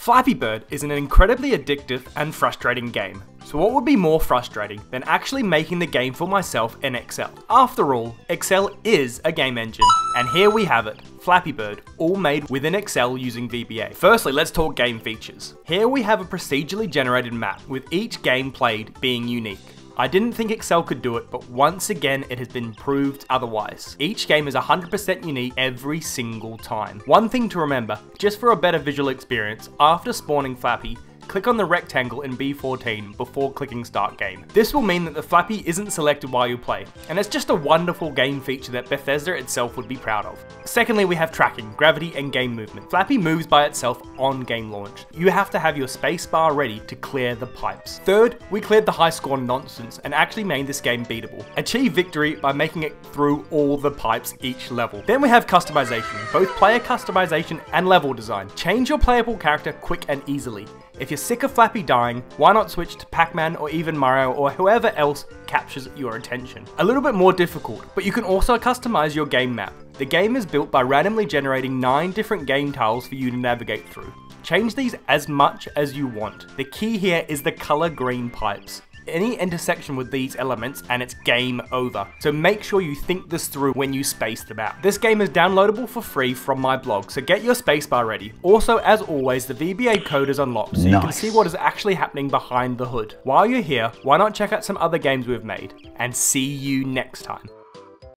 Flappy Bird is an incredibly addictive and frustrating game. So what would be more frustrating than actually making the game for myself in Excel? After all, Excel is a game engine. And here we have it, Flappy Bird, all made within Excel using VBA. Firstly, let's talk game features. Here we have a procedurally generated map, with each game played being unique. I didn't think Excel could do it, but once again it has been proved otherwise. Each game is 100% unique every single time. One thing to remember, just for a better visual experience, after spawning Flappy, click on the rectangle in B14 before clicking start game. This will mean that the Flappy isn't selected while you play, and it's just a wonderful game feature that Bethesda itself would be proud of. Secondly, we have tracking, gravity, and game movement. Flappy moves by itself on game launch. You have to have your spacebar ready to clear the pipes. Third, we cleared the high score nonsense and actually made this game beatable. Achieve victory by making it through all the pipes each level. Then we have customization, both player customization and level design. Change your playable character quick and easily. If you're sick of Flappy dying, why not switch to Pac-Man or even Mario or whoever else captures your attention? A little bit more difficult, but you can also customize your game map. The game is built by randomly generating 9 different game tiles for you to navigate through. Change these as much as you want. The key here is the color green pipes any intersection with these elements and it's game over. So make sure you think this through when you space them out. This game is downloadable for free from my blog, so get your spacebar ready. Also, as always, the VBA code is unlocked, so nice. you can see what is actually happening behind the hood. While you're here, why not check out some other games we've made, and see you next time.